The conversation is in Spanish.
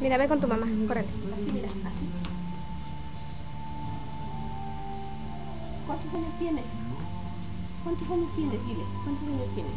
Mira, ve con tu mamá, córrele. Así, mira, así. ¿Cuántos años tienes? ¿Cuántos años tienes? Dile, ¿cuántos años tienes?